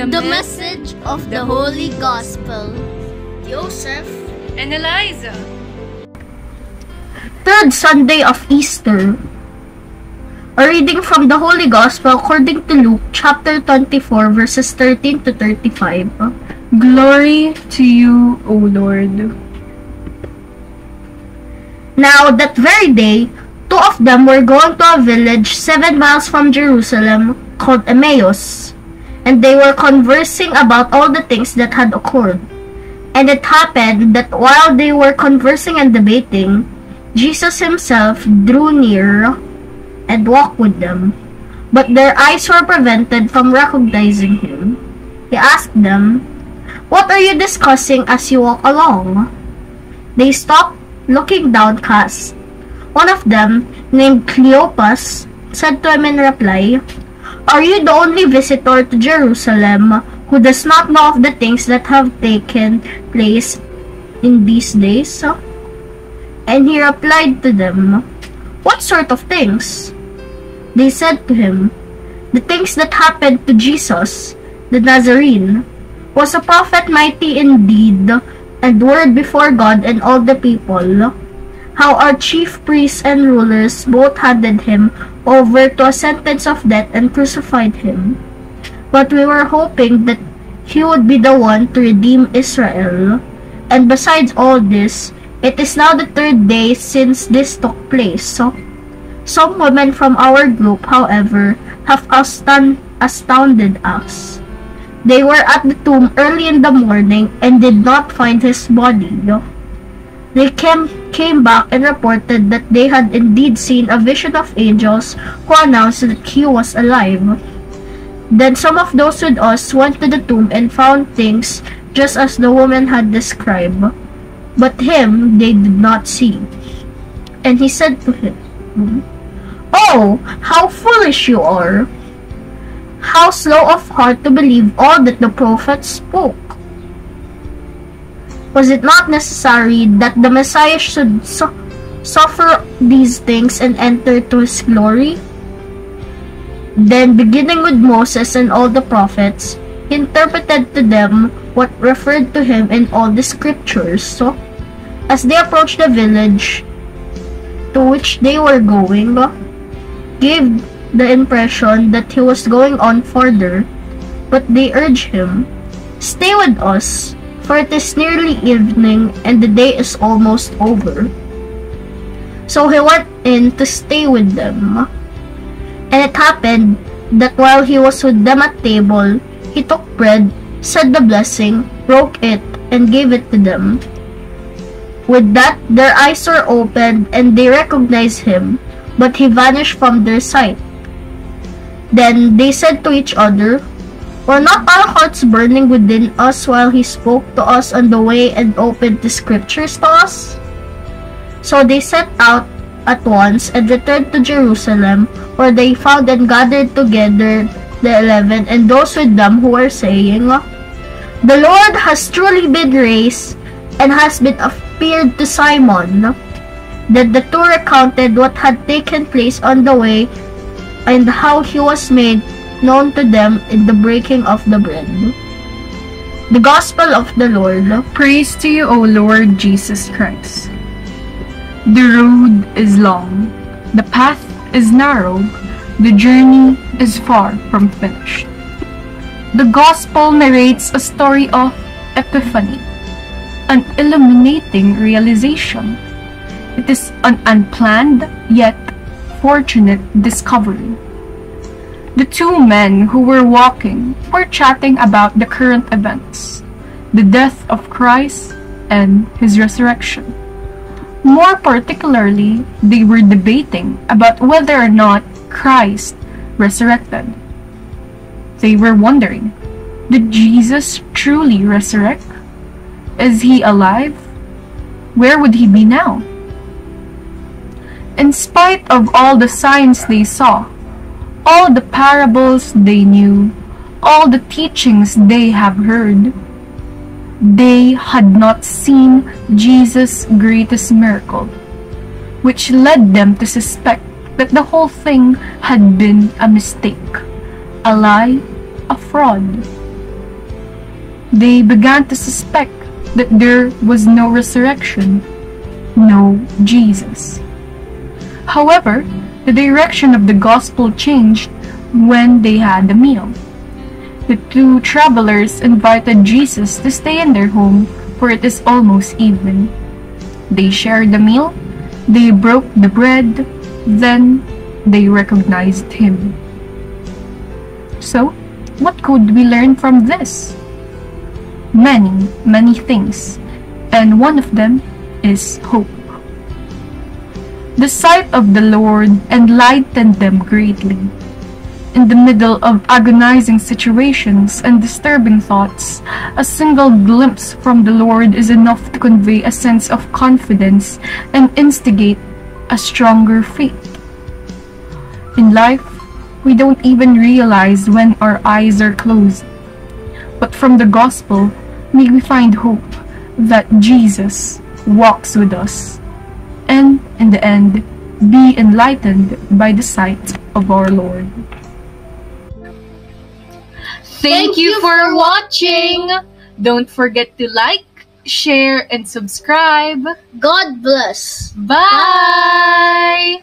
The, The message of the Holy Gospel. Joseph, and Eliza. Third Sunday of Easter. A reading from the Holy Gospel according to Luke chapter 24 verses 13 to 35. Glory to you, O Lord. Now that very day, two of them were going to a village seven miles from Jerusalem called Emmaus, and they were conversing about all the things that had occurred. And it happened that while they were conversing and debating, Jesus himself drew near and walked with them. But their eyes were prevented from recognizing him. He asked them, What are you discussing as you walk along? They stopped, looking downcast. One of them, named Cleopas, said to him in reply, Are you the only visitor to Jerusalem who does not know of the things that have taken place in these days? And he replied to them, What sort of things? They said to him, The things that happened to Jesus, the Nazarene, was a prophet mighty in deed and word before God and all the people. How our chief priests and rulers both handed him over to a sentence of death and crucified him. But we were hoping that he would be the one to redeem Israel. And besides all this, it is now the third day since this took place. So, some women from our group, however, have astound- astounded us. They were at the tomb early in the morning and did not find his body. They came, came back and reported that they had indeed seen a vision of angels who announced that he was alive. Then some of those with us went to the tomb and found things just as the woman had described. But him they did not see. And he said to him, Oh, how foolish you are! How slow of heart to believe all that the prophets spoke! Was it not necessary that the Messiah should su- suffer these things and enter to his glory? Then, beginning with Moses and all the prophets, he interpreted to them what referred to him in all the scriptures. So, as they approached the village to which they were going, gave the impression that he was going on further, but they urged him, Stay with us, for it is nearly evening and the day is almost over. So he went in to stay with them. And it happened that while he was with them at table, he took bread, said the blessing, broke it, and gave it to them. With that, their eyes were opened and they recognized him, but he vanished from their sight. Then they said to each other, Were not our hearts burning within us while he spoke to us on the way and opened the scriptures to us? So they set out at once and returned to Jerusalem, where they found and gathered together the eleven and those with them who were saying, The Lord has truly been raised and has been appeared to Simon. Then the two recounted what had taken place on the way and how he was made known to them in the breaking of the bread. The Gospel of the Lord. Praise to you, O Lord Jesus Christ. The road is long, the path is narrow, the journey is far from finished. The Gospel narrates a story of epiphany, an illuminating realization. It is an unplanned yet fortunate discovery. The two men who were walking were chatting about the current events, the death of Christ and his resurrection. More particularly, they were debating about whether or not Christ resurrected. They were wondering, did Jesus truly resurrect? Is he alive? Where would he be now? In spite of all the signs they saw, all the parables they knew, all the teachings they have heard, they had not seen Jesus' greatest miracle, which led them to suspect that the whole thing had been a mistake, a lie, a fraud. they began to suspect that there was no resurrection, no Jesus. However, the direction of the gospel changed when they had a meal. The two travelers invited Jesus to stay in their home, for it is almost evening. They shared the meal, they broke the bread, then they recognized him. So, what could we learn from this? Many, many things, and one of them is hope. The sight of the Lord enlightened them greatly. In the middle of agonizing situations and disturbing thoughts, a single glimpse from the Lord is enough to convey a sense of confidence and instigate a stronger faith. In life, we don't even realize when our eyes are closed. But from the gospel, may we find hope that Jesus walks with us and, in the end, be enlightened by the sight of our Lord. Thank you for watching. Don't forget to like, share, and subscribe. God bless. Bye!